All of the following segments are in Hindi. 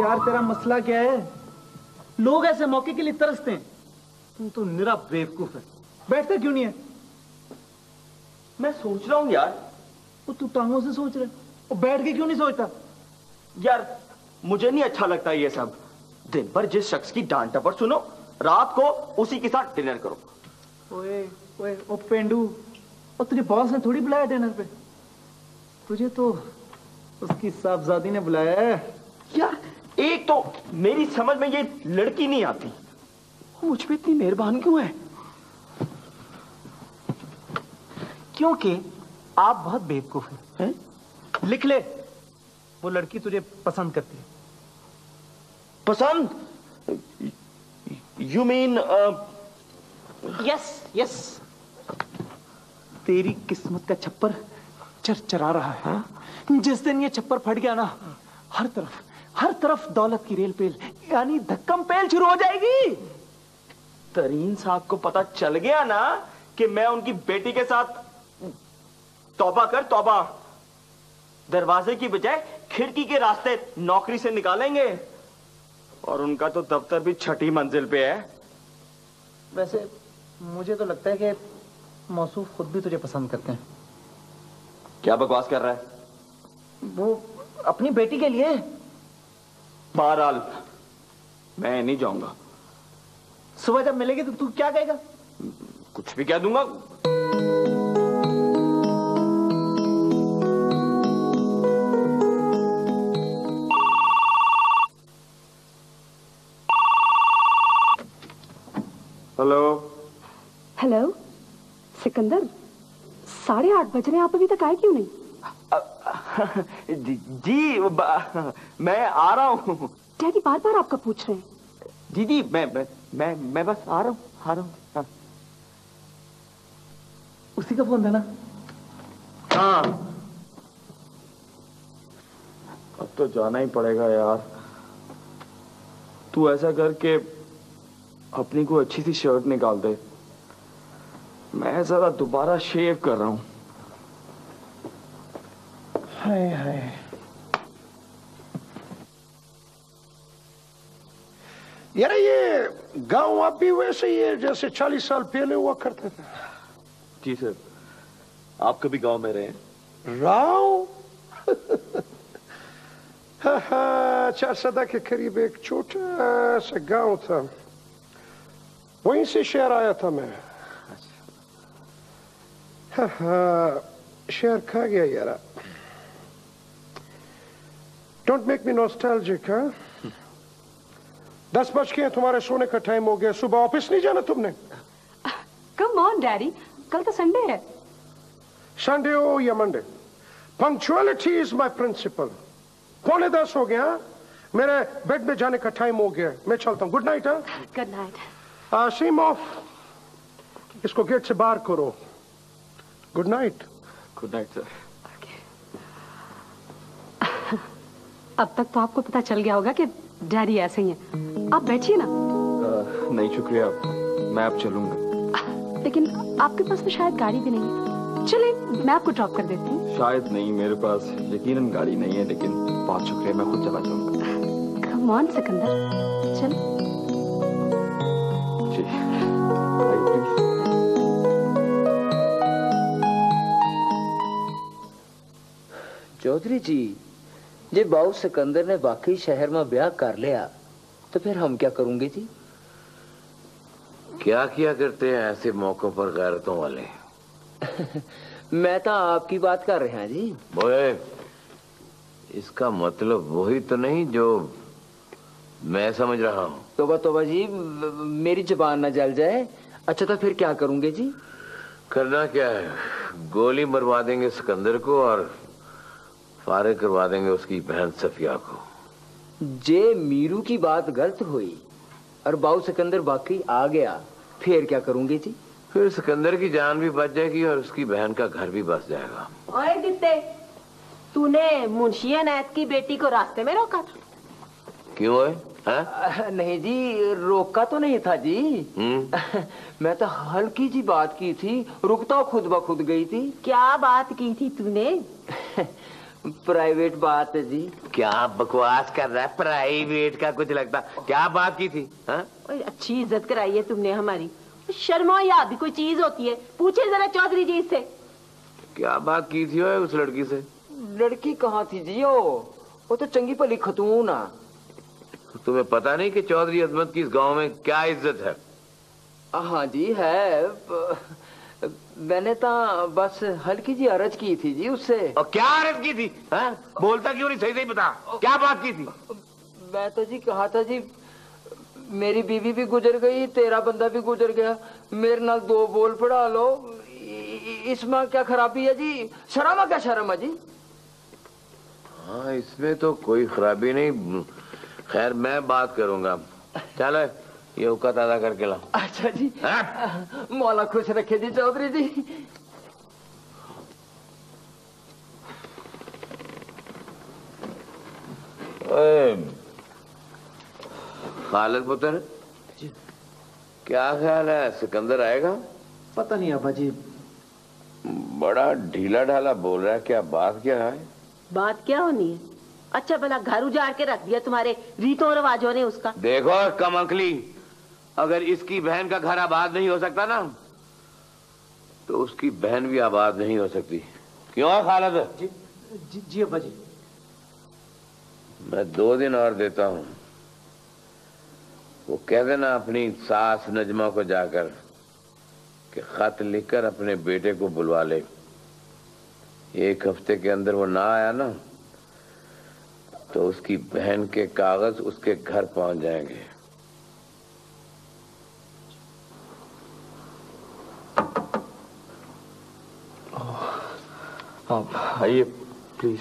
यार तेरा मसला क्या है? लोग ऐसे मौके के लिए तरसते हैं। तुम तो निरा बेवकूफ़ है। बैठता क्यों नहीं है? मैं सोच रहा हूँ यार। वो तू टांगों से सोच रहे वो बैठ के क्यों नहीं सोचता? यार मुझे नहीं अच्छा लगता ये सब। दिन भर जिस शख्स की डांट टपट सुनो रात को उसी के साथ डिनर करो। ओए ओए ओ पेंडू और तुझे बॉस ने थोड़ी बुलाया डिनर पे? तुझे तो उसकी साहबजादी ने बुलाया है। यार एक तो मेरी समझ में ये लड़की नहीं आती। मुझ पे इतनी मेहरबान क्यों है? क्योंकि आप बहुत बेवकूफ़ हैं है? लिख ले। वो लड़की तुझे पसंद करती है। पसंद? यू मीन यस यस तेरी किस्मत का छप्पर चरचरा रहा है हाँ? जिस दिन ये छप्पर फट गया ना हर तरफ़ हर तरफ़ दौलत की रेल पेल यानी धक्कम पेल शुरू हो जाएगी। तरीन साहब को पता चल गया ना कि मैं उनकी बेटी के साथ तौबा कर तौबा। दरवाजे की बजाय खिड़की के रास्ते नौकरी से निकालेंगे। और उनका तो दफ्तर भी छठी मंजिल पे है। वैसे मुझे तो लगता है कि मौसूफ खुद भी तुझे पसंद करते हैं। क्या बकवास कर रहा है? वो अपनी बेटी के लिए बहरहाल, मैं नहीं जाऊँगा। सुबह जब मिलेगी तो तू क्या कहेगा? कुछ भी कह दूँगा। हेलो। हेलो, सिकंदर, साढ़े आठ बज रहे हैं, आप अभी तक आए क्यों नहीं? जी, जी ब- मैं आ रहा हूँ। डैडी बार बार आपका पूछ रहे हैं। जी जी मैं मैं मैं, मैं बस आ रहा हूँ आ रहा हूँ हाँ। उसी का फ़ोन था ना? हाँ। अब तो जाना ही पड़ेगा यार। तू ऐसा करके अपनी को अच्छी सी शर्ट निकाल दे। मैं जरा दोबारा शेव कर रहा हूँ। हाय हाय। यार ये गाँव अब भी वैसे ही है जैसे चालीस साल पहले हुआ करते थे। जी सर आप कभी गाँव में रहे? राव? हाँ, हाँ, चार सदा के करीब एक छोटा सा गाँव था। वहीं से शहर आया था मैं। हाँ, हाँ, शहर खा गया यार। डोंट मेक मी नॉस्टैल्जिक हाँ दस बज के तुम्हारे सोने का टाइम हो गया। सुबह ऑफ़िस नहीं जाना तुमने? कम ऑन डैडी कल तो संडे है। संडे हो या Monday punctuality is my principle पौने दस हो गया हाँ? मेरे बेड में जाने का टाइम हो गया। मैं चलता हूँ। गुड नाइट हाँ? गुड नाइट सीम ऑफ़ इसको गेट से बाहर करो। Good night good night sir अब तक तो आपको पता चल गया होगा कि डैडी ऐसे ही हैं। आप बैठिए ना। आ, नहीं शुक्रिया। मैं अब चलूँगा। लेकिन आपके पास तो शायद गाड़ी भी नहीं है। चलिए मैं आपको ड्रॉप कर देती हूँ। शायद नहीं मेरे पास यकीनन गाड़ी नहीं है लेकिन बहुत शुक्रिया मैं खुद चला जाऊँगा। कम सिकंदर। चल। चौधरी जी जे बाऊ सिकंदर ने बाकी शहर में ब्याह कर लिया तो फिर हम क्या करूँगे जी? क्या किया करते हैं ऐसे मौकों पर गैरतों वाले? मैं तो आपकी बात कर रहा जी। बोए इसका मतलब वही तो नहीं जो मैं समझ रहा हूँ। तोबा तोबा जी मेरी जबान ना जल जाए। अच्छा तो फिर क्या करूँगे जी? करना क्या है? गोली मरवा देंगे सिकंदर को और फारे करवा देंगे उसकी बहन सफिया को। जे मीरू की बात गलत हुई और बाऊ सिकंदर वाकई आ गया फिर क्या करूँगे जी? फिर सिकंदर की जान भी बच जाएगी और उसकी बहन का घर भी बस जाएगा। ओए दित्ते तूने मुंशी अनैत की बेटी को रास्ते में रोका था? क्यों है? हैं? नहीं जी रोका तो नहीं था जी। हम्म। मैं तो हल्की जी बात की थी रुकता खुद ब खुद गई थी। क्या बात की थी तूने? प्राइवेट बात है जी। क्या बकवास कर रहा है? प्राइवेट का कुछ लगता। क्या बात की थी? हाँ? अच्छी इज़्ज़त कराई है तुमने हमारी। शर्मा या भी कोई चीज़ होती है। पूछे जरा चौधरी जी से। क्या बात की थी ओए उस लड़की से? लड़की कहाँ थी जीओ वो वो तो चंगी भली खतून आ। तुम्हें पता नहीं कि चौधरी अजमत की इस गाँव में क्या इज़्ज़त है? हाँ जी है। प- मैंने तो बस हल्की जी अरज की थी जी उससे। और क्या अरज की थी? हाँ? बोलता क्यों नहीं? सही सही बता। क्या बात की थी? मैं तो जी कहा था जी मेरी बीवी भी गुजर गई तेरा बंदा भी गुजर गया। मेरे नाल दो बोल पढ़ा लो। इसमें क्या खराबी है जी? शर्म है क्या शर्म है जी? हाँ इसमें तो कोई खराबी नहीं। खैर मैं बात करूँगा। चलो। ये औकात अदा करके लाओ। अच्छा जी। हाँ? मौला खुश रखे जी चौधरी जी। खालिद पुत्र क्या ख्याल है सिकंदर आएगा? पता नहीं अब्बा जी। बड़ा ढीला ढाला बोल रहा है क्या बात क्या है? बात क्या होनी है? अच्छा भला घर उजाड़ के रख दिया तुम्हारे रीतों रिवाजों ने उसका। देखो कम अंकली अगर इसकी बहन का घर आबाद नहीं हो सकता ना तो उसकी बहन भी आबाद नहीं हो सकती। क्यों है खालिद? जी जी, जी अब्बा जी। मैं दो दिन और देता हूँ। वो कह देना अपनी सास नजमा को जाकर कि खत लिखकर अपने बेटे को बुलवा ले। एक हफ़्ते के अंदर वो ना आया ना तो उसकी बहन के कागज़ उसके घर पहुँच जाएँगे। आप आइए प्लीज़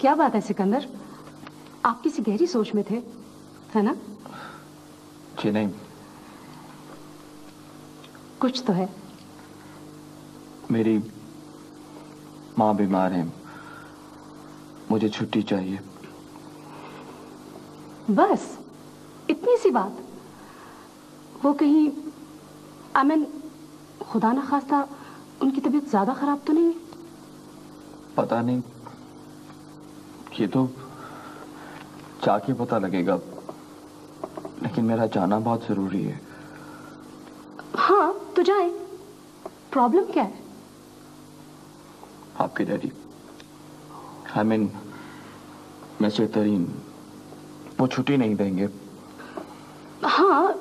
क्या बात है सिकंदर? आप किसी गहरी सोच में थे है ना? जी नहीं। कुछ तो है। मेरी माँ बीमार है। मुझे छुट्टी चाहिए। बस। इतनी सी बात। वो कहीं अमन खुदा ना खास्ता उनकी तबीयत ज़्यादा खराब तो नहीं? है पता नहीं। ये तो जाके पता लगेगा। लेकिन मेरा जाना बहुत ज़रूरी है। हाँ तो जाए। प्रॉब्लम क्या है? आपके डैडी। आई मीन मिस्टर तरीन वो छुट्टी नहीं देंगे। हाँ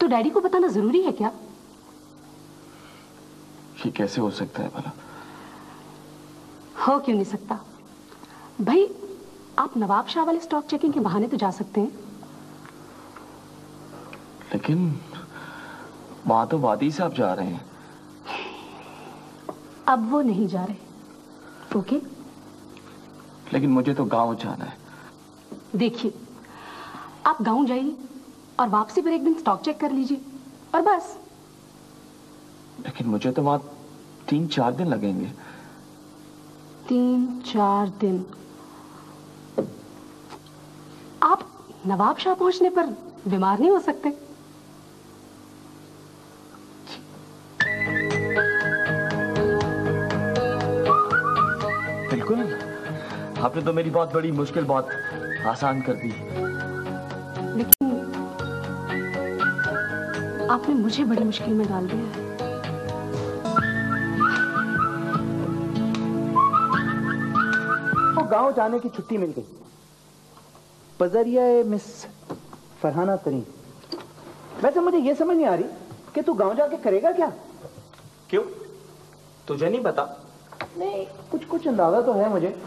तो डैडी को बताना ज़रूरी है क्या? ये कैसे हो सकता है भला? हो क्यों नहीं सकता? भाई आप नवाब शाह वाले स्टॉक चेकिंग के बहाने तो जा सकते हैं। लेकिन वहाँ तो वादी से आप जा रहे हैं। अब वो नहीं जा रहे। ओके? लेकिन मुझे तो गाँव जाना है। देखिए आप गाँव जाइए और वापसी पर एक दिन स्टॉक चेक कर लीजिए। और बस। लेकिन मुझे तो वहाँ तीन चार दिन लगेंगे। तीन चार दिन। आप नवाब शाह पहुँचने पर बीमार नहीं हो सकते। बिल्कुल। आपने तो मेरी बहुत बड़ी मुश्किल बहुत आसान कर दी। आपने मुझे बड़ी मुश्किल में डाल दिया है। तो गाँव जाने की छुट्टी मिल गई। बजरिया मिस फरहाना तरीन। वैसे मुझे ये समझ नहीं आ रही कि तू गाँव जाके करेगा क्या? क्यों? तुझे नहीं पता? नहीं कुछ कुछ अंदाज़ा तो है मुझे।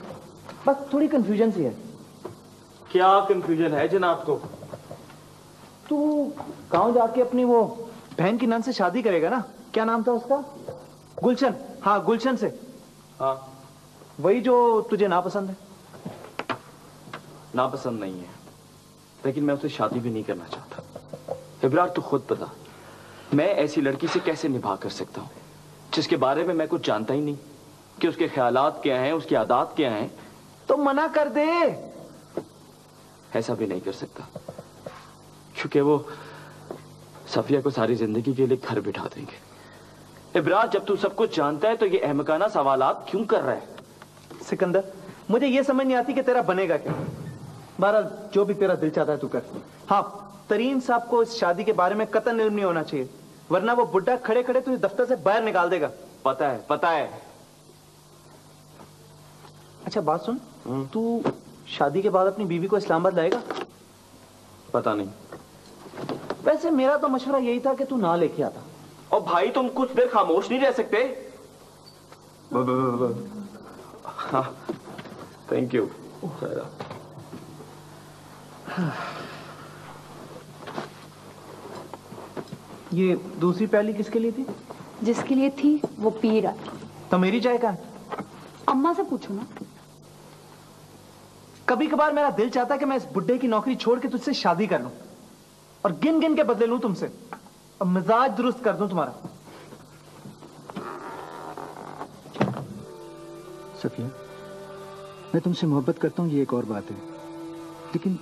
बस थोड़ी कंफ्यूजन सी है। क्या कंफ्यूजन है जनाब को? तू गाँव जाके अपनी वो बहन की नन से शादी करेगा ना? क्या नाम था उसका? गुलशन। हाँ गुलशन से। हाँ। वही जो तुझे नापसंद है। नापसंद नहीं है। लेकिन मैं उसे शादी भी नहीं करना चाहता। इब्रार तू खुद बता मैं ऐसी लड़की से कैसे निभा कर सकता हूँ? जिसके बारे में मैं कुछ जानता ही नहीं। कि उसके ख्यालात क्या हैं उसकी आदात क्या हैं? तो मना कर दे। ऐसा भी नहीं कर सकता। क्योंकि वो सफिया को सारी ज़िंदगी के लिए घर बिठा देंगे। इब्राज जब तू सब कुछ जानता है तो ये अहमकाना सवालात क्यों कर रहा है? सिकंदर मुझे ये समझ नहीं आती कि तेरा बनेगा क्या। बहरहाल जो भी तेरा दिल चाहता है तू कर। हाँ तरीन साहब को इस शादी के बारे में कतन इल्म नहीं होना चाहिए वरना वो बुढ़ा खड़े खड़े तुझे दफ्तर से बाहर निकाल देगा। पता है पता है। अच्छा बात सुन। तू शादी के बाद अपनी बीवी को इस्लामाबाद लाएगा? पता नहीं। वैसे मेरा तो मशवरा यही था कि तू ना लेके आता। और भाई तुम कुछ देर खामोश नहीं रह सकते। हाँ थैंक यू ये दूसरी प्याली किसके लिए थी? जिसके लिए थी वो पी रहा तो मेरी चाय का अम्मा से पूछो ना। कभी कभार मेरा दिल चाहता है कि मैं इस बुड्ढे की नौकरी छोड़ के तुझसे शादी कर लूँ। और गिन गिन के बदले लू तुमसे। और मिजाज दुरुस्त कर दूँ तुम्हारा। सफिया मैं तुमसे मोहब्बत करता हूँ ये एक और बात है। लेकिन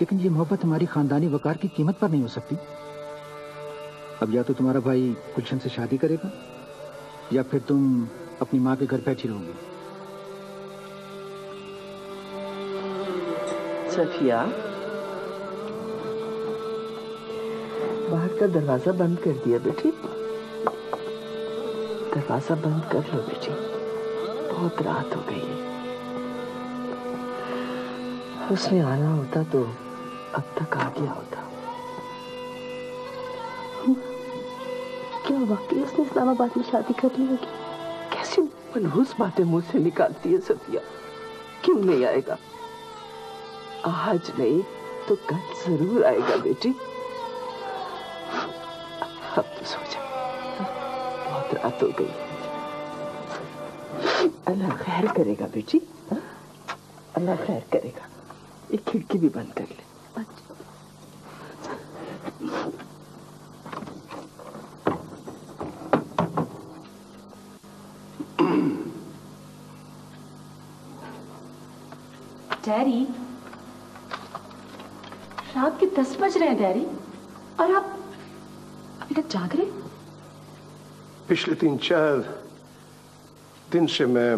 लेकिन ये मोहब्बत हमारी खानदानी वकार की कीमत पर नहीं हो सकती। अब या तो तुम्हारा भाई गुलशन से शादी करेगा या फिर तुम अपनी माँ के घर बैठी रहोगी। सफिया बाहर का दरवाज़ा बंद कर दिया बेटी। दरवाज़ा बंद कर लो बेटी। बहुत रात हो गई है। उसने आना होता तो अब तक आ गया होता। क्या वाकई उसने इस्लामाबाद में शादी कर ली होगी? कैसी मनहूस बातें मुँह से निकालती है सफिया? क्यों नहीं आएगा? आज नहीं तो कल ज़रूर आएगा बेटी। हो गई। अल्लाह खैर करेगा बेटी हाँ? अल्लाह खैर करेगा। एक खिड़की भी बंद कर ले। डैडी रात के दस बज रहे हैं डैडी और आप अभी तक जाग रहे पिछले तीन, चार दिन से मैं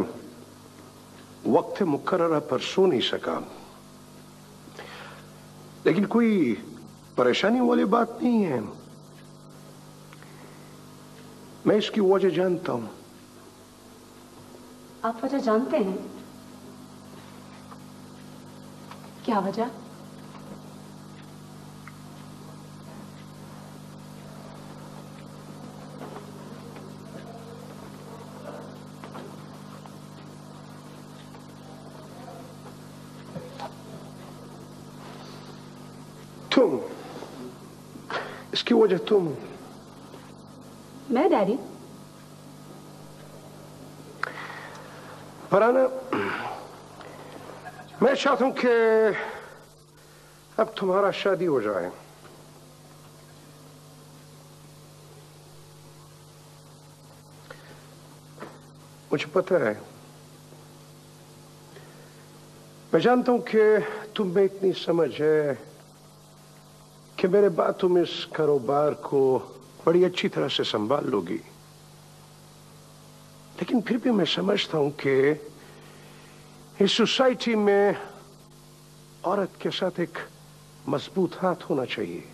वक्त मुकर्रा पर सो नहीं सका। लेकिन कोई परेशानी वाली बात नहीं है। मैं इसकी वजह जानता हूँ। आप वजह जानते हैं? क्या वजह तुम इसकी वजह तुम? मैं डैडी। फराना मैं चाहता हूँ कि अब तुम्हारा शादी हो जाए। मुझे पता है मैं जानता हूँ कि तुम में इतनी समझ है। कि मेरे बाद तुम इस कारोबार को बड़ी अच्छी तरह से संभाल लोगी। लेकिन फिर भी मैं समझता हूँ कि इस सोसाइटी में औरत के साथ एक मज़बूत हाथ होना चाहिए।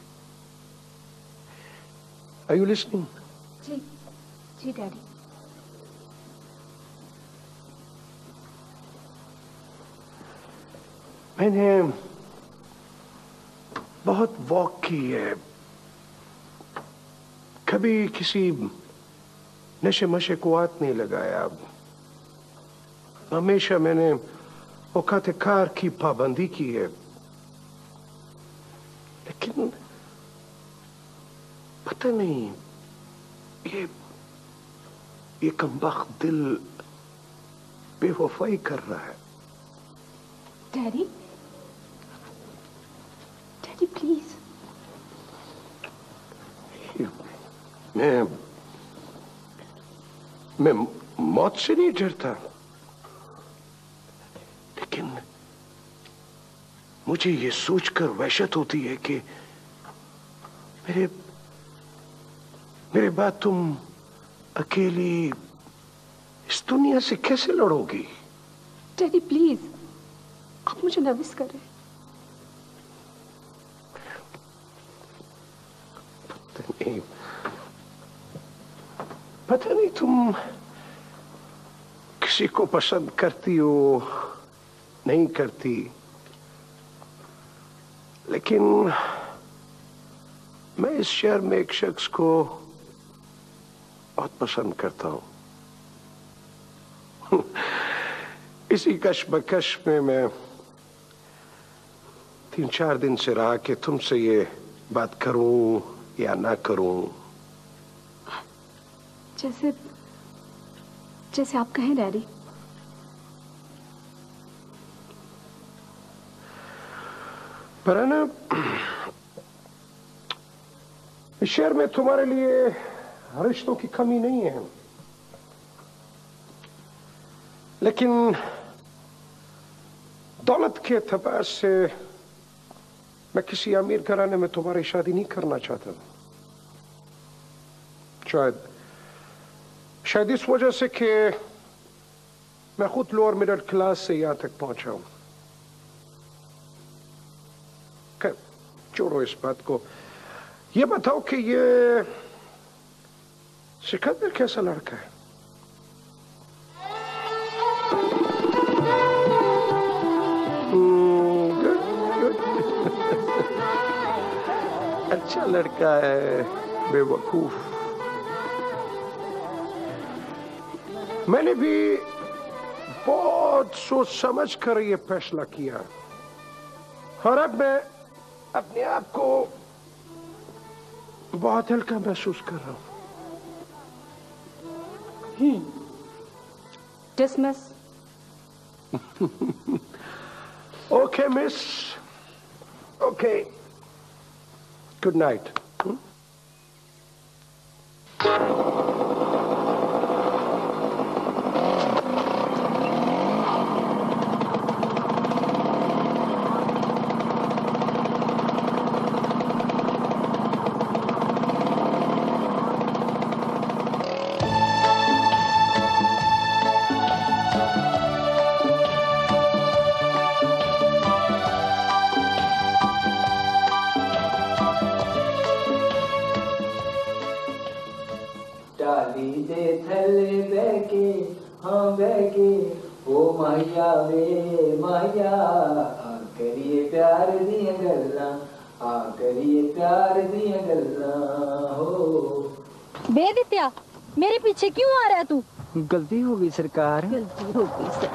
Are you listening? जी जी डैडी। मैंने बहुत वॉक की है। कभी किसी नशे मशे को हाथ नहीं लगाया। हमेशा मैंने औकात कार की पाबंदी की है। लेकिन पता नहीं, ये ये कमबख्त दिल बेवफाई कर रहा है। डैडी प्लीज़ मैं मैं मौत से नहीं डरता। लेकिन मुझे ये सोचकर वहशत होती है कि मेरे मेरे बाद तुम अकेली इस दुनिया से कैसे लड़ोगी? डैडी प्लीज़ आप मुझे नर्वस कर रहे हैं। पता नहीं। पता नहीं तुम किसी को पसंद करती हो, नहीं करती। लेकिन मैं इस शहर में एक शख्स को बहुत पसंद करता हूँ। इसी कशमकश में मैं तीन चार दिन से रहा कि तुमसे ये बात करूँ या ना करूँ। जैसे जैसे आप कहें, डैडी। पर है ना, इस शहर में तुम्हारे लिए रिश्तों की कमी नहीं है। लेकिन दौलत के एतबार से मैं किसी अमीर घराने में तुम्हारी शादी नहीं करना चाहता। शायद शायद इस वजह से कि मैं खुद लोअर मिडिल क्लास से यहाँ तक पहुँचा हूँ। छोड़ो इस बात को। ये बताओ कि ये सिकंदर कैसा लड़का है. अच्छा लड़का है, बेवकूफ़। मैंने भी बहुत सोच समझ कर ये फैसला किया और अब मैं अपने आप को बहुत हल्का महसूस कर रहा हूँ dismiss Okay, miss. Okay. Good night. सरकार गलती हो गई सर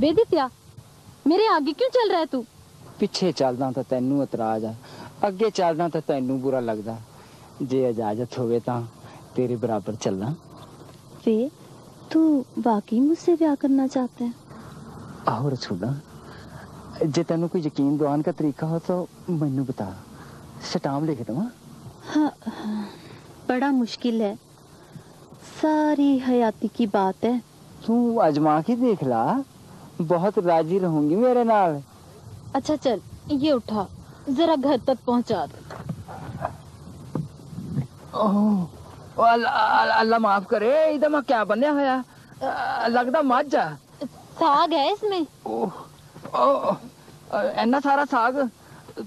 बेदित्या मेरे आगे क्यों चल रहा है तू ਪਿੱਛੇ ਚੱਲਦਾ ਤਾਂ ਤੈਨੂੰ ਇਤਰਾਜ਼ ਆ ਅੱਗੇ ਚੱਲਦਾ ਤਾਂ ਤੈਨੂੰ ਬੁਰਾ ਲੱਗਦਾ ਜੇ ਇਜਾਜ਼ਤ ਹੋਵੇ ਤਾਂ ਤੇਰੇ ਬਰਾਬਰ ਚੱਲਾਂ वे तू वाकई मुझसे ब्याह करना चाहता है ਆਹੋ ਰਸੂਲਾ ਜੇ ਤੈਨੂੰ ਕੋਈ ਯਕੀਨ ਦਿਵਾਨ ਦਾ ਤਰੀਕਾ ਹੋ ਤਾਂ ਮੈਨੂੰ ਬਤਾ ਸਟਾਮ ਲਿਖ ਦਵਾਂ हाँ, हाँ, बड़ा मुश्किल है। सारी हयाती की बात है। तू अजमा के देख ला। बहुत राज़ी रहूँगी मेरे नाल। अच्छा चल ये उठा। जरा घर तक पहुँचा दे। अल्लाह माफ़ करे इधर मैं क्या बने होया? लगता जा। साग है इसमें? ओ, ओ, इन्ना सारा साग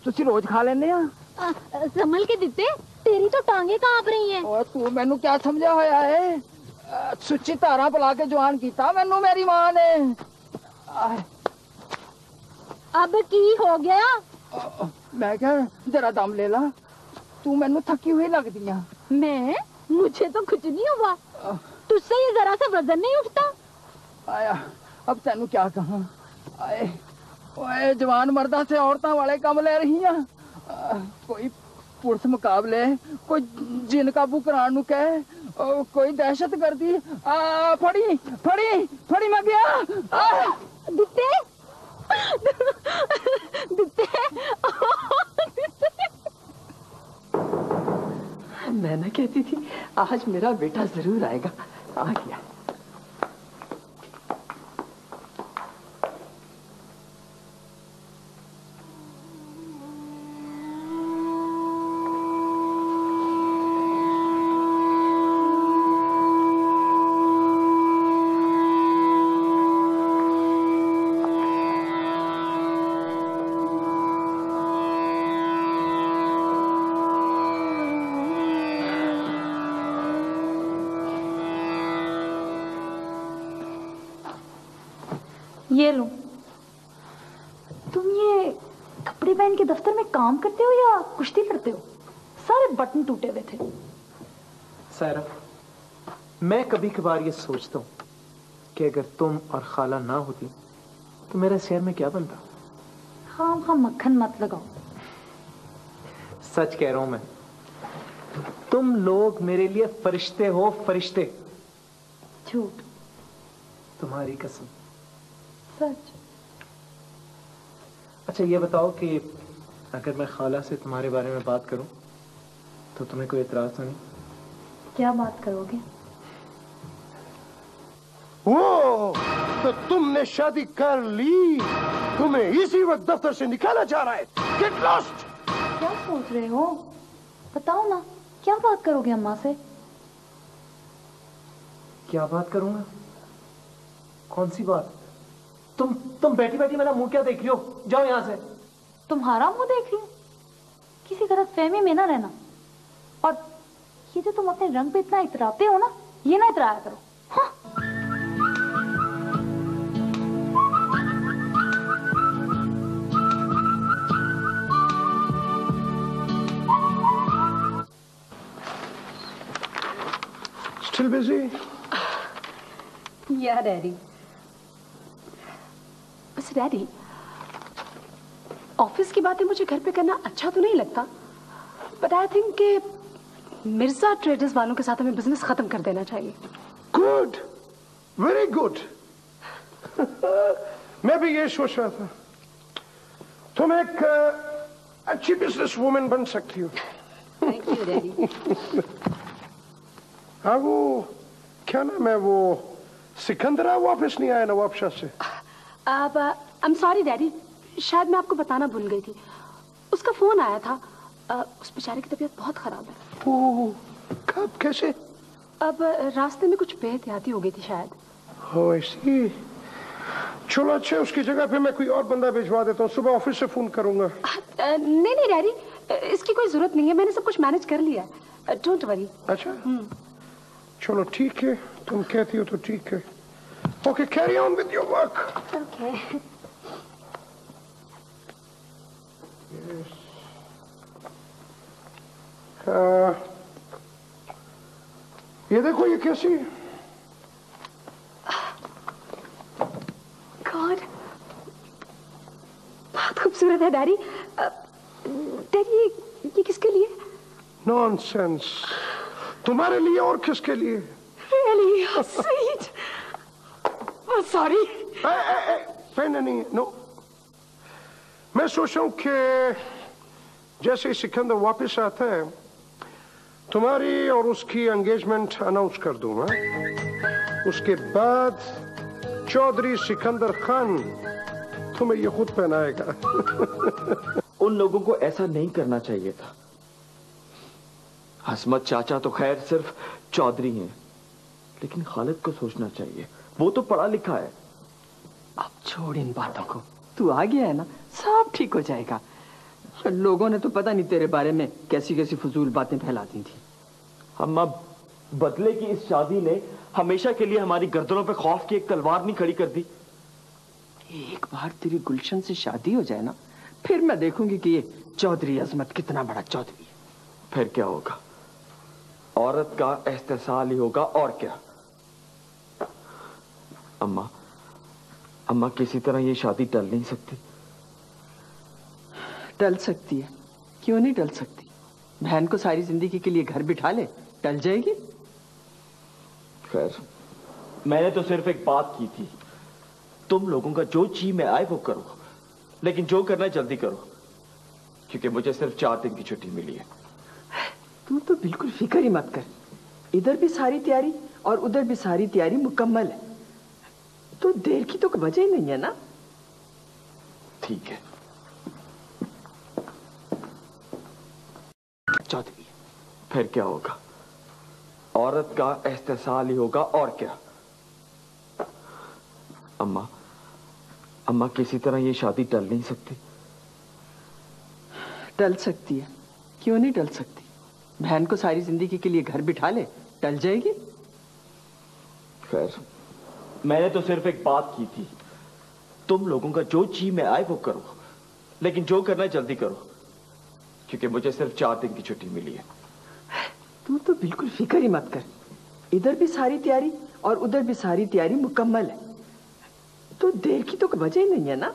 तुसी रोज खा लेने आ? संभल के दिते? तेरी तो टांगे कांप रही हैं ਓਏ ਤੂੰ ਮੈਨੂੰ ਕਿਆ ਸਮਝਿਆ ਹੋਇਆ ਏ ਅਹ, ਸੁੱਚੀ ਧਾਰਾਂ ਪਿਲਾ ਕੇ ਜਵਾਨ ਕੀਤਾ ਮੈਨੂੰ ਮੇਰੀ ਮਾਂ ਨੇ ਆਏ, अब की हो गया ਅਹ, ਮੈਂ ਕਿਹਾ ਜਰਾ ਦਮ ਲੈ ਲਾ ਤੂੰ ਮੈਨੂੰ ਥੱਕੀ ਹੋਈ ਲੱਗਦੀ ਆ मैं मुझे तो कुछ नहीं हुआ तुझसे ये जरा सा वजन नहीं उठता ਆਇਆ ਅਬ ਤੈਨੂੰ ਕਿਆ ਕਹਾਂ ਆਏ ਓਏ ਜਵਾਨ ਮਰਦਾਂ ਸੇ ਔਰਤਾਂ ਵਾਲੇ ਕੰਮ ਲੈ ਰਹੀਆਂ ਅਹ, ਕੋਈ ਪੁਲਿਸ ਮੁਕਾਬਲੇ ਕੋਈ ਜਿਨ ਕਾਬੂ ਕਰਾਉਣ ਨੂੰ ਕਹੇ ਉਹ ਕੋਈ ਦਹਿਸ਼ਤ ਕਰਦੀ ਆ ਫੜੀ ਫੜੀ ਫੜੀ ਮੈਂ ਗਿਆ ਆ दिते दिते मैं ना कहती थी आज मेरा बेटा जरूर आएगा आ गया कभी कभार ये सोचता हूँ कि अगर तुम और खाला ना होती तो मेरा शहर में क्या बनता? खाम खाम मक्खन मत लगाओ। सच कह रहा हूँ मैं तुम लोग मेरे लिए फरिश्ते हो फरिश्ते। झूठ। तुम्हारी कसम। सच। अच्छा ये बताओ कि अगर मैं खाला से तुम्हारे बारे में बात करूँ तो तुम्हें कोई इतराज तो नहीं? क्या बात करोगे? तो तुमने शादी कर ली। तुम्हें इसी वक्त दफ्तर से निकाला जा रहा है। गेट लॉस्ट क्या सोच रहे हो? बताओ ना क्या बात करोगे अम्मा से? क्या बात करूँगा? कौन सी बात? तुम तुम बैठी बैठी मेरा मुँह क्या देख रही हो? जाओ यहाँ से। तुम्हारा मुँह देख रही हूँ? किसी गलत फहमी में ना रहना। और ये जो तुम अपने रंग पे इतना इतराते हो ना ये ना इतराया करो। Still busy? या डैडी बस डैडी ऑफ़िस की बातें मुझे घर पे करना अच्छा तो नहीं लगता बट आई थिंक कि मिर्ज़ा ट्रेडर्स वालों के साथ हमें बिज़नेस खत्म कर देना चाहिए। गुड वेरी गुड मैं भी ये सोच रहा था। तुम एक अच्छी बिज़नेस वुमेन बन सकती हो। थैंक यू डैडी हाँ वो क्या नाम है वो? सिकंदरा वापस नहीं आया नवाब शाह से? अब आई एम सॉरी डैडी शायद मैं आपको बताना भूल गई थी। उसका फ़ोन आया था। अ, उस बेचारे की तबीयत बहुत खराब है। ओ कब कैसे? अब रास्ते में कुछ बेहतियाती हो गई थी शायद। हो ऐसी चलो अच्छा उसकी जगह पे मैं कोई और बंदा भिजवा देता हूँ। सुबह ऑफ़िस से फ़ोन करूँगा। नहीं नहीं डैडी इसकी कोई ज़रूरत नहीं है। मैंने सब कुछ मैनेज कर लिया डोंट वरी अच्छा? चलो ठीक है तुम कहती हो तो ठीक है okay carry on with your work okay ये देखो ये कैसी है? गॉड बहुत खूबसूरत है डैडी अ, डैडी ये, ये किसके लिए नॉनसेंस तुम्हारे लिए और किसके लिए? स्वीट सॉरी नहीं नहीं नहीं नो मैं सोच रहा हूँ कि जैसे ही सिकंदर वापस आता है तुम्हारी और उसकी एंगेजमेंट अनाउंस कर दूँगा उसके बाद चौधरी सिकंदर खान तुम्हें ये खुद पहनाएगा। उन लोगों को ऐसा नहीं करना चाहिए था। हसमत चाचा तो खैर सिर्फ़ चौधरी हैं लेकिन खालिद को सोचना चाहिए। वो तो पढ़ा लिखा है। अब छोड़ इन बातों को। तू आ गया है ना? सब ठीक हो जाएगा। लोगों ने तो पता नहीं तेरे बारे में कैसी कैसी फजूल बातें फैला दी थी। हम अब बदले की इस शादी ने हमेशा के लिए हमारी गर्दनों पे खौफ की एक तलवार नहीं खड़ी कर दी। एक बार तेरी गुलशन से शादी हो जाए ना फिर मैं देखूँगी कि ये चौधरी अजमत कितना बड़ा चौधरी है। फिर क्या होगा? औरत का एहतसाल ही होगा और क्या। अम्मा अम्मा किसी तरह ये शादी टल नहीं सकती। टल सकती है। क्यों नहीं टल सकती? बहन को सारी ज़िंदगी के लिए घर बिठा ले टल जाएगी। खैर मैंने तो सिर्फ़ एक बात की थी। तुम लोगों का जो जी में आए वो करो लेकिन जो करना है जल्दी करो क्योंकि मुझे सिर्फ़ चार दिन की छुट्टी मिली है। तू तो बिल्कुल फ़िक्र ही मत कर। इधर भी सारी तैयारी और उधर भी सारी तैयारी मुकम्मल है। तो देर की तो वजह ही नहीं है ना? ठीक है। चौधरी फिर क्या होगा? औरत का एहतसाल ही होगा और क्या? अम्मा अम्मा किसी तरह ये शादी टल नहीं सकती। टल सकती है। क्यों नहीं टल सकती? बहन को सारी ज़िंदगी के लिए घर बिठा ले टल जाएगी? खैर मैंने तो सिर्फ़ एक बात की थी। तुम लोगों का जो जी में आए वो करो लेकिन जो करना है जल्दी करो क्योंकि मुझे सिर्फ़ चार दिन की छुट्टी मिली है। तू तो बिल्कुल फ़िक्र ही मत कर। इधर भी सारी तैयारी और उधर भी सारी तैयारी मुकम्मल है। तो देर की तो वजह ही नहीं है ना?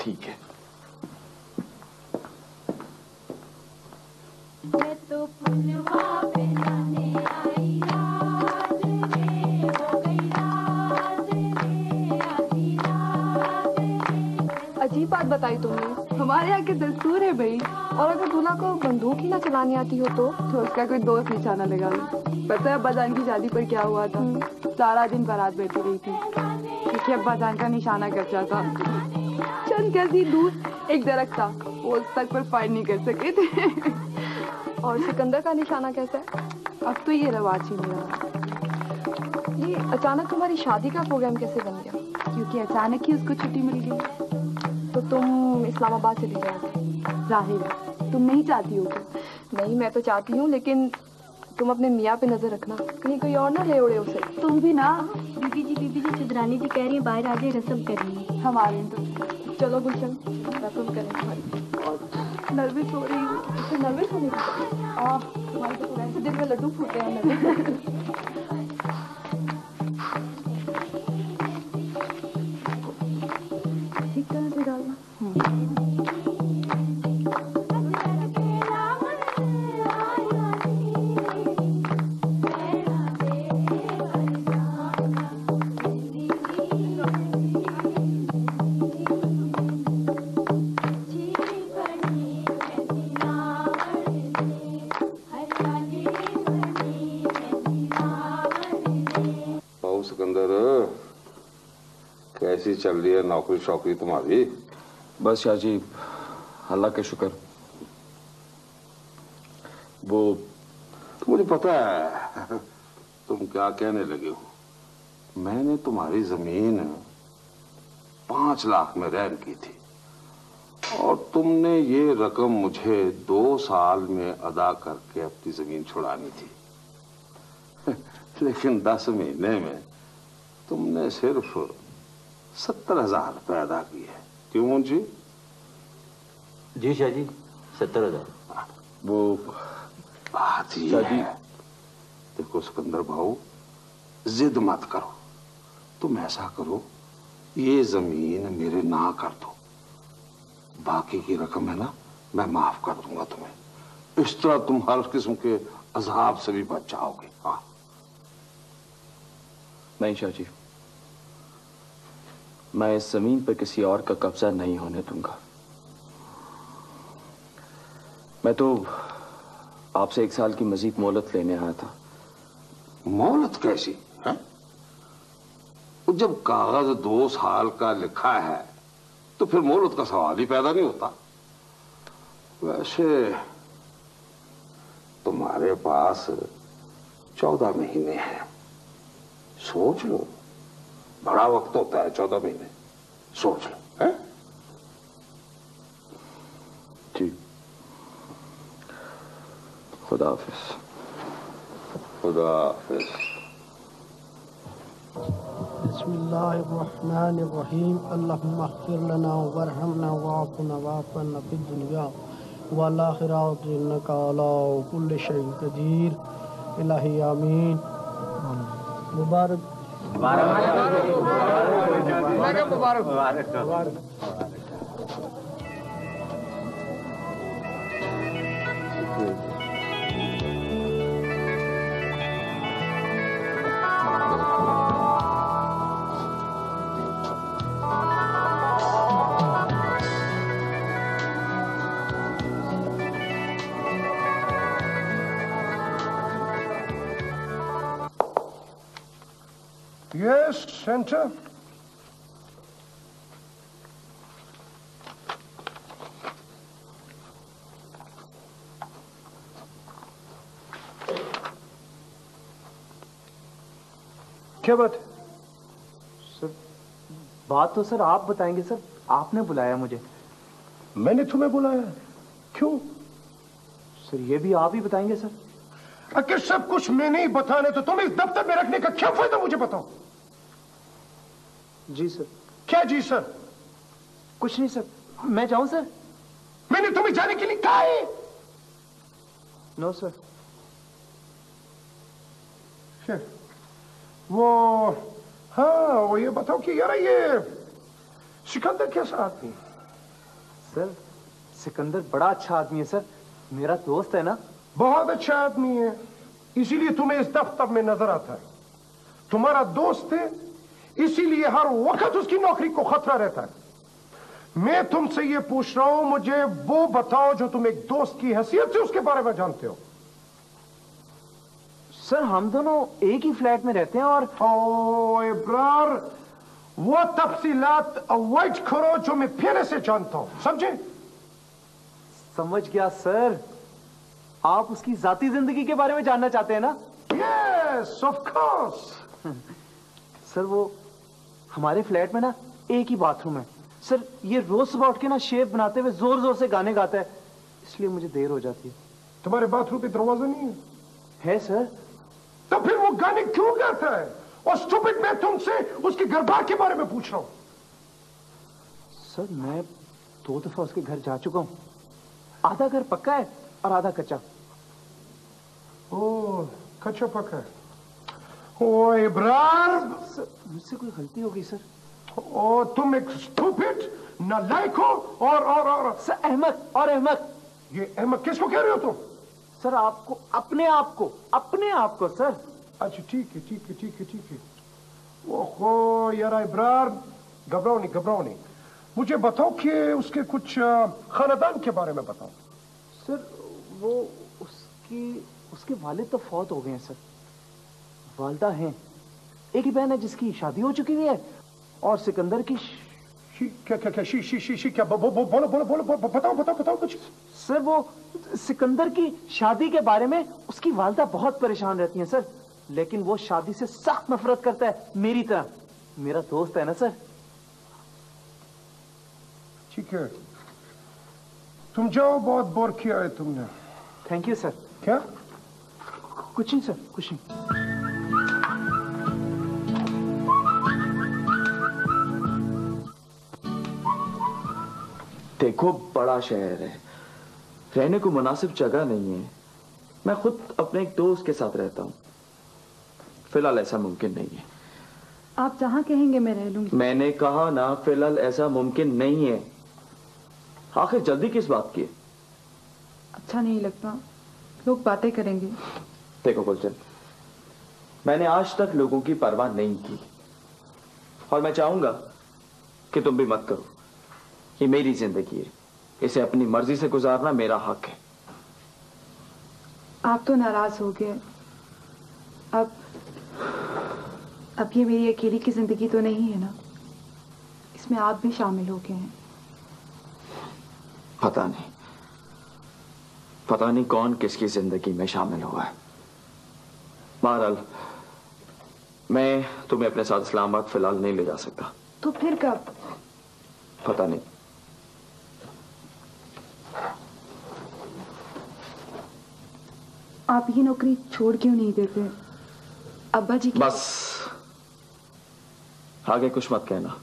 ठीक है मैं तो पुनवा पे जाने आई रात रे हो गई रात रे आधी रात रे अजीब बात बताई तुमने। हमारे यहाँ के दस्तूर है भाई। और अगर दूल्हा को बंदूक ही ना चलानी आती हो तो तो उसका कोई दोस्त निशाना लगा। पता है अब्बा जान की शादी पर क्या हुआ था? सारा दिन बारात बैठी रही थी। क्योंकि अब्बा जान का निशाना कच्चा था। चंद कैसी दूर, एक दरख्त था। वो उस तक पर फायर नहीं कर सके थे। और सिकंदर का निशाना कैसा है? अब तो ये रवाज ही नहीं रहा। ये अचानक तुम्हारी शादी का प्रोग्राम कैसे बन गया? क्योंकि अचानक ही उसको छुट्टी मिल गई। तो तुम इस्लामाबाद चली जाओगे ज़ाहिर है तुम नहीं चाहती होगी नहीं मैं तो चाहती हूँ लेकिन तुम अपने मियाँ पे नज़र रखना। कहीं कोई और ना ले उड़े उसे। तुम भी ना बीबी जी बीबी जी चुदरानी जी कह रही है बाहर आजे रसम करनी है। हमारे तो चलो गुलशन रसम करें तुम्हारी। नर्वस हो रही हूँ। नर्वस हो हूँ। तो वैसे दिन में लड्डू फूटे हैं। चल रही है नौकरी शौकरी तुम्हारी? बस शाह जी अल्लाह के शुक्र। वो मुझे पता है तुम क्या कहने लगे हो? मैंने तुम्हारी ज़मीन पाँच लाख में रैन की थी और तुमने ये रकम मुझे दो साल में अदा करके अपनी ज़मीन छुड़ानी थी। लेकिन दस महीने में तुमने सिर्फ़ सत्तर हज़ार रुपये अदा किए क्यों मुंशी जी शाह जी सत्तर हज़ार। वो बात शादी- है। देखो सिकंदर भाऊ जिद मत करो। तुम ऐसा करो ये ज़मीन मेरे ना कर दो। बाकी की रकम है ना मैं माफ़ कर दूँगा तुम्हें। इस तरह तुम हर किस्म के अजाब से भी बच जाओगे। हाँ। नहीं शाह जी मैं इस ज़मीन पर किसी और का कब्जा नहीं होने दूँगा। मैं तो आपसे एक साल की मजीद मोहलत लेने आया था। मोहलत कैसी, है? जब कागज़ दो साल का लिखा है तो फिर मोहलत का सवाल ही पैदा नहीं होता। वैसे तुम्हारे पास चौदह महीने हैं। सोच लो। बड़ा वक्त होता है चौदह महीने सोच लो है जी खुदा हाफिज खुदा हाफिज अल्लाहुम्मा इग़फिर लना वरहमना वाफ़ना वाफ़ना फिद दुनिया वल कुल्लि शैइन कदीर इलाही आमीन मुबारक मुबारक मुबारक मुबारक Yes, center. क्या बात है? सर बात तो सर आप बताएँगे सर आपने बुलाया मुझे। मैंने तुम्हें बुलाया? क्यों? सर ये भी आप ही बताएँगे सर। अगर सब कुछ मैं नहीं बताने तो तुम इस दफ्तर में रखने का क्या फ़ायदा मुझे बताओ? जी सर क्या जी सर कुछ नहीं सर मैं जाऊँ सर मैंने तुम्हें जाने के लिए कहा है। नो सर वो हाँ वो ये बताओ कि यार ये सिकंदर कैसा आदमी है? सर सिकंदर बड़ा अच्छा आदमी है सर मेरा दोस्त है ना? बहुत अच्छा आदमी है। इसीलिए तुम्हें इस दफ्तर में नज़र आता है। तुम्हारा दोस्त है इसीलिए हर वक्त उसकी नौकरी को खतरा रहता है। मैं तुमसे यह पूछ रहा हूँ मुझे वो बताओ जो तुम एक दोस्त की हैसियत से उसके बारे में जानते हो। सर हम दोनों एक ही फ्लैट में रहते हैं और ओ इब्रार वो तफसीलात अवॉइड करो जो मैं पहले से जानता हूँ समझे? समझ गया सर। आप उसकी जाती ज़िंदगी के बारे में जानना चाहते हैं ना? यस ऑफ़ कोर्स सर वो हमारे फ्लैट में ना एक ही बाथरूम है। सर ये रोज सुबह उठ के ना शेप बनाते हुए ज़ोर ज़ोर से गाने गाता है। इसलिए मुझे देर हो जाती है। तुम्हारे बाथरूम पे दरवाज़ा नहीं है? है सर। तो फिर वो गाने क्यों गाता है? और स्टूपिड मैं तुमसे उसके घर बार के बारे में पूछ रहा हूँ। सर मैं दो दफ़ा उसके घर जा चुका हूँ। आधा घर पक्का है और आधा कच्चा। ओ कच्चा पक्का है। ओ इब्रार सर मुझसे कोई गलती हो गई सर? ओ तुम एक स्टूपिड नालायक हो और और और। सर अहमद और अहमद ये अहमद किसको कह रहे हो तुम? सर आपको अपने आप को अपने आप को सर। अच्छा ठीक है ठीक है ठीक है ठीक है। ओहो यार इब्रार घबराओ नहीं घबराओ नहीं। मुझे बताओ कि उसके कुछ खानदान के बारे में बताओ। सर वो उसकी उसके वालिद तो फौत हो गए हैं सर। वालदा हैं। एक ही बहन है जिसकी शादी हो चुकी हुई है और सिकंदर की शी, क्या क्या क्या शी शी शी शी क्या बो, बो, बो, बोलो बोलो बोलो बो- बताओ बताओ बताओ कुछ। सर वो सिकंदर की शादी के बारे में उसकी वालदा बहुत परेशान रहती है सर। लेकिन वो शादी से सख्त नफरत करता है मेरी तरह। मेरा दोस्त है ना सर? ठीक है। तुम जाओ बहुत बोर किया है तुमने। थैंक यू सर क्या? कुछ नहीं सर कुछ नहीं। देखो बड़ा शहर है। रहने को मुनासिब जगह नहीं है। मैं खुद अपने एक दोस्त के साथ रहता हूँ। फ़िलहाल ऐसा मुमकिन नहीं है। आप जहाँ कहेंगे मैं रह लूँगी। मैंने कहा ना फ़िलहाल ऐसा मुमकिन नहीं है। आखिर जल्दी किस बात की है? अच्छा नहीं लगता। लोग बातें करेंगे। देखो गुलशन मैंने आज तक लोगों की परवाह नहीं की। और मैं चाहूँगा कि तुम भी मत करो। ये मेरी ज़िंदगी है। इसे अपनी मर्ज़ी से गुजारना मेरा हक है। आप तो नाराज़ हो गए। अब अब ये मेरी अकेली की ज़िंदगी तो नहीं है ना? इसमें आप भी शामिल हो गए हैं। पता नहीं। पता नहीं कौन किसकी ज़िंदगी में शामिल हुआ है। बहरहाल मैं तुम्हें अपने साथ इस्लामाबाद फ़िलहाल नहीं ले जा सकता। तो फिर कब? पता नहीं। आप ये नौकरी छोड़ क्यों नहीं देते? अब्बा जी बस। आगे कुछ मत कहना।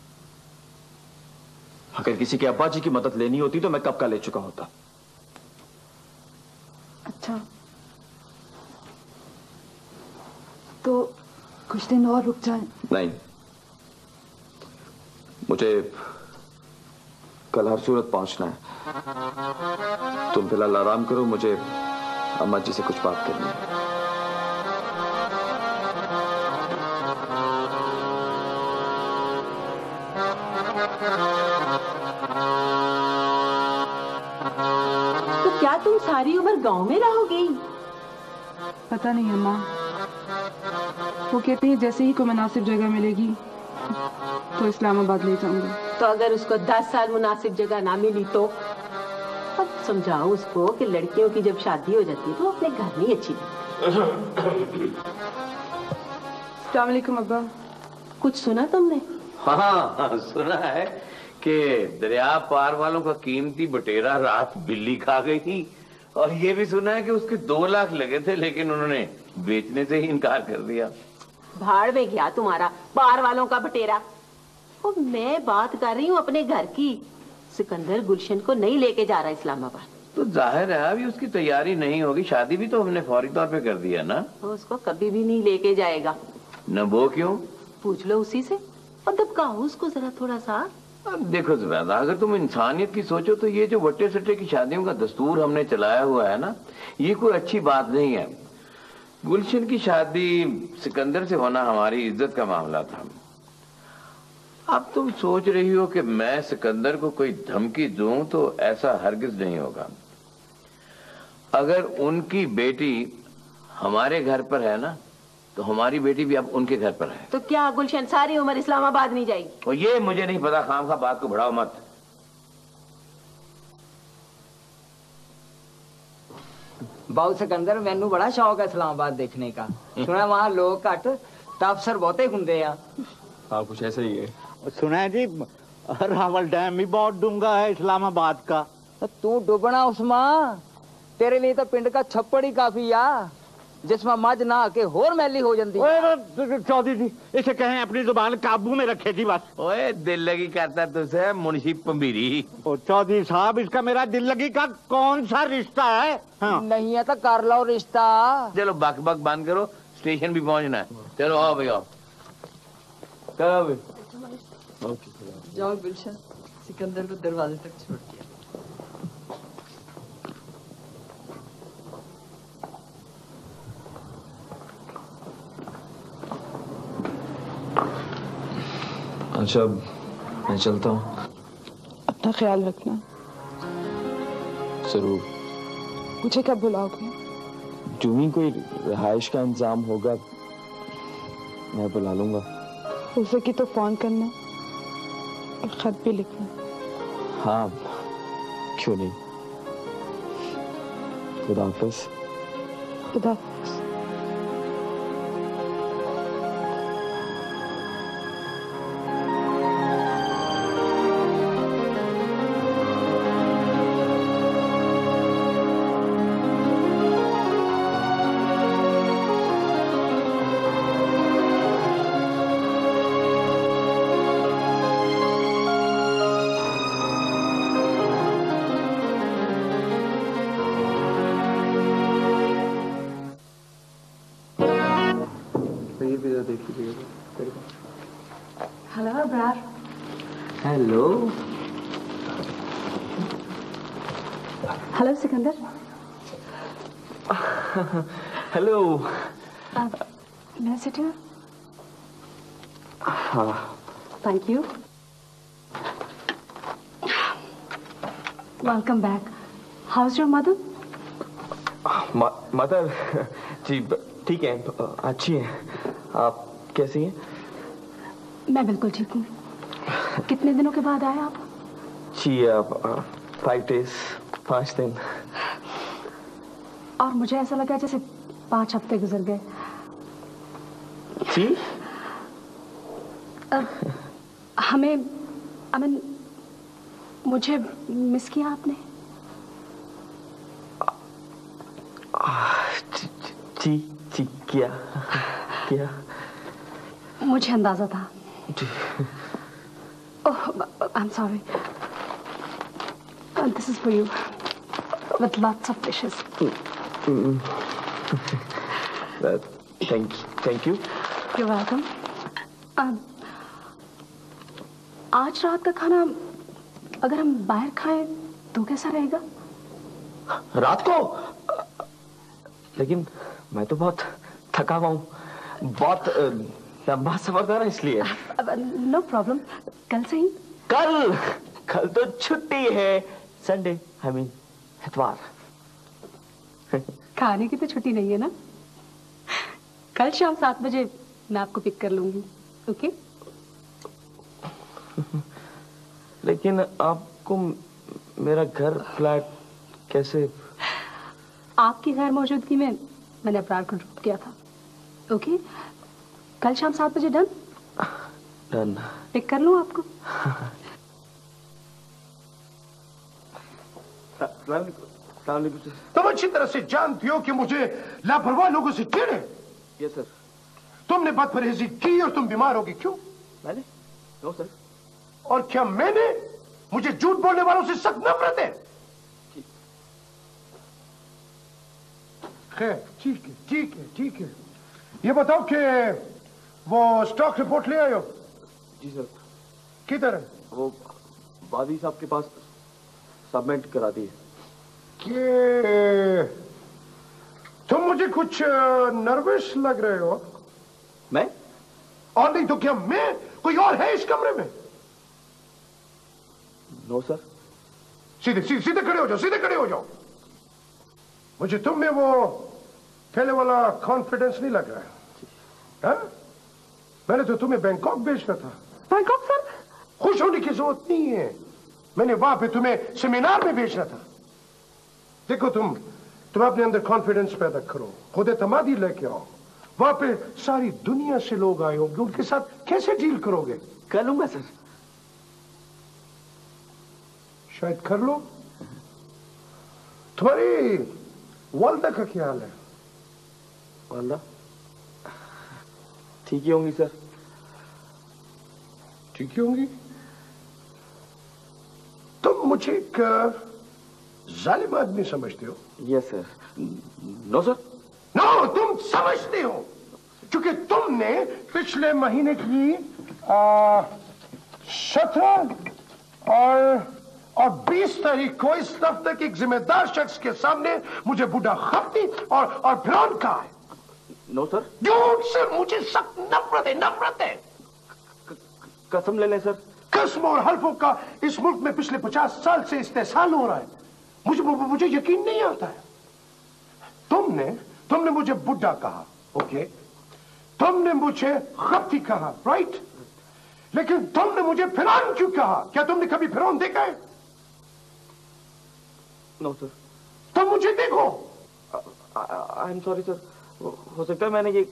अगर किसी के अब्बा जी की मदद लेनी होती तो मैं कब का ले चुका होता। अच्छा। तो कुछ दिन और रुक जाए। नहीं। मुझे कल हर सूरत पहुँचना है। तुम फ़िलहाल आराम करो मुझे अम्मा जी से कुछ बात करनी है। तो क्या तुम सारी उम्र गाँव में रहोगी? पता नहीं अम्मा वो कहते हैं जैसे ही कोई मुनासिब जगह मिलेगी तो इस्लामाबाद ले जाऊँगा। तो अगर उसको दस साल मुनासिब जगह ना मिली तो? समझाओ उसको कि लड़कियों की जब शादी हो जाती है तो अपने घर में ही अच्छी लगती अस्सलाम अब्बा। कुछ सुना तुमने? हाँ हाँ, सुना है कि दरिया पार वालों का कीमती बटेरा रात बिल्ली खा गई थी। और ये भी सुना है कि उसके दो लाख लगे थे लेकिन उन्होंने बेचने से ही इनकार कर दिया। भाड़ में गया तुम्हारा बाहर वालों का बटेरा। वो मैं बात कर रही हूँ अपने घर की। सिकंदर गुलशन को नहीं लेके जा रहा इस्लामाबाद। तो ज़ाहिर है अभी उसकी तैयारी नहीं होगी। शादी भी तो हमने फौरी तौर पे कर दिया ना। वो उसको कभी भी नहीं लेके जाएगा। न वो क्यों? पूछ लो उसी से। और दबकाओ उसको जरा थोड़ा सा अब देखो जुबैदा अगर तुम इंसानियत की सोचो तो ये जो वट्टे सट्टे की शादियों का दस्तूर हमने चलाया हुआ है ना ये कोई अच्छी बात नहीं है। गुलशन की शादी सिकंदर से होना हमारी इज़्ज़त का मामला था। अब तुम सोच रही हो कि मैं सिकंदर को कोई धमकी दू तो ऐसा हरगिज नहीं होगा। अगर उनकी बेटी हमारे घर पर है ना तो हमारी बेटी भी अब उनके घर पर है। तो क्या गुलशन सारी उम्र इस्लामाबाद नहीं जाएगी? और ये मुझे नहीं पता खाम खा बात को बढ़ाओ मत। बाबू सिकंदर मैनू बड़ा शौक है इस्लामाबाद देखने का। सुना वहाँ लोग घट तो अफसर बहुते होंगे कुछ ऐसा ही है। सुना है जी रावल डैम भी बहुत डूँगा है इस्लामाबाद का। तू डुबना उस्मा तेरे लिए तो पिंड का छप्पड़ ही काफ़ी आ जिसमें मज ना के होर मैली हो जाती। चौधरी जी इसे कहें अपनी ज़ुबान काबू में रखे जी बस। ओए दिल लगी करता तुझसे मुंशी पंबीरी। ओ चौधरी साहब इसका मेरा दिल लगी का कौन सा रिश्ता है? हाँ। नहीं है तो कर लो रिश्ता। चलो बक बक बंद करो स्टेशन भी पहुँचना है। चलो आओ भैया कब जाओ गुलशन सिकंदर को दरवाजे तक छोड़ दिया। अच्छा मैं चलता हूँ। अपना ख्याल रखना। ज़रूर। मुझे कब बुलाओगे? जो ही कोई रिहाइश का इंतज़ाम होगा मैं बुला लूँगा। हो सके तो फ़ोन करना। खत भी लिखना हाँ क्यों नहीं? खुदा हाफिज खुदा हेलो सिकंदर हेलो मैं सिट हाँ thank you welcome back how's your mother mother ji ठीक है अच्छी है। आप कैसी हैं? मैं बिल्कुल ठीक हूँ। कितने दिनों के बाद आए आप? जी आप फाइव डेज़ पाँच दिन और मुझे ऐसा लगा जैसे पाँच हफ़्ते गुजर गए। जी? अब हमें आई मीन मुझे मिस किया आपने? जी जी किया किया। मुझे अंदाज़ा था। ओह I am sorry this is for you with lots of dishes thank thank you you welcome आज रात का खाना अगर हम बाहर खाएँ तो कैसा रहेगा? रात को? लेकिन मैं तो बहुत थका हुआ हूँ। बहुत लंबा सफ़र था ना इसलिए। नो प्रॉब्लम कल से ही कल कल तो छुट्टी है। संडे आई मीन इतवार खाने की तो छुट्टी नहीं है ना? कल शाम सात बजे मैं आपको पिक कर लूँगी ओके लेकिन आपको मेरा घर फ्लैट कैसे? आपकी गैर मौजूदगी में मैंने अपराध को ड्रॉप किया था ओके कल शाम सात बजे डन? डन। पिक कर लूँ आपको? तुम अच्छी तरह से जानती हो कि मुझे लापरवाह लोगों से चिड़े यस सर तुमने बदपरहेजी की और तुम बीमार होगी क्यों? मैंने? नो सर और क्या मैंने मुझे झूठ बोलने वालों से सख्त नफरत है? खैर ठीक है ठीक है ठीक है। ये बताओ कि वो स्टॉक रिपोर्ट ले आयो जी सर किधर है? वो वादी साहब के पास सबमिट करा दी। कि तुम मुझे कुछ नर्वस लग रहे हो? मैं? और नहीं तो क्या मैं कोई और है इस कमरे में? नो सर सीधे सीधे सीधे खड़े हो जाओ सीधे खड़े हो जाओ। मुझे तुम में वो पहले वाला कॉन्फिडेंस नहीं लग रहा है। हा? मैंने तो तुम्हें बैंकॉक भेजना था। बैंकॉक सर खुश होने की ज़रूरत नहीं है। मैंने वहाँ पे तुम्हें सेमिनार में भेजना था। देखो तुम तुम अपने अंदर कॉन्फिडेंस पैदा करो खुद एतमादी लेके आओ। वहाँ पे सारी दुनिया से लोग आए होंगे उनके साथ कैसे डील करोगे? कर लूँगा सर। शायद कर लो। तुम्हारी वालदा का क्या हाल है? वालदा? ठीक ही होंगी सर। ठीक ही होंगी? मुझे एक जालिम आदमी समझते हो? Yes sir no sir no तुम समझते हो। क्योंकि तुमने पिछले महीने की सत्रह और और 20 तारीख को इस दफ्तर के एक जिम्मेदार शख्स के सामने मुझे बुढ़ा खपती और और फिरौन कहा है। नो सर झूठ से मुझे सख्त नफरत है नफरत है। कसम ले लें सर कसम और हल्फों का इस मुल्क में पिछले पचास साल से इस्तेसाल हो रहा है। मुझे मुझे यकीन नहीं आता है। तुमने तुमने मुझे बुढ़ा कहा ओके? तुमने मुझे खपती कहा राइट लेकिन तुमने मुझे फिरौन क्यों कहा? क्या तुमने कभी फिरौन देखा है? नो सर तो मुझे देखो। आई एम सॉरी सर हो सकता है मैंने ये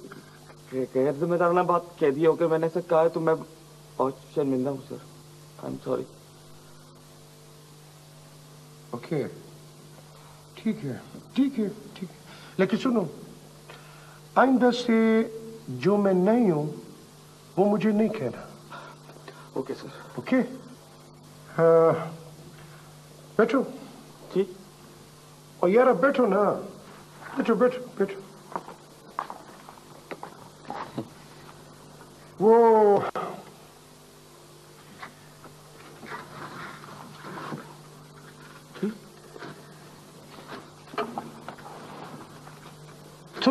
गैर जिम्मेदाराना बात कह दी होकर मैंने ऐसा कहा है तो मैं बहुत शर्मिंदा हूँ sir I am sorry okay ठीक है ठीक है ठीक है. लेकिन सुनो आइंदा से जो मैं नहीं हूँ वो मुझे नहीं कहना. ओके सर ओके बैठो. ठीक और यार अब बैठो ना. बैठो बैठो बैठो. वो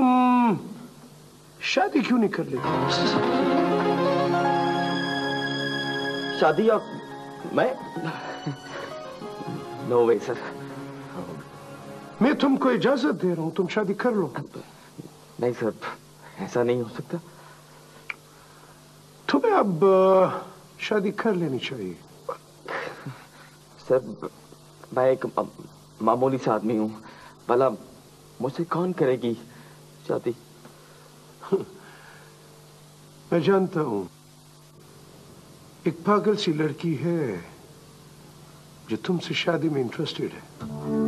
तुम शादी क्यों नहीं कर लेते? शादी आप मैं? नो वे सर मैं तुमको इजाज़त दे रहा हूँ तुम शादी कर लो। नहीं सर ऐसा नहीं हो सकता। तुम्हें अब शादी कर लेनी चाहिए। सर मैं एक मामूली सा आदमी हूँ। भला मुझसे कौन करेगी? शादी मैं जानता हूँ, एक पागल सी लड़की है जो तुमसे शादी में इंटरेस्टेड है।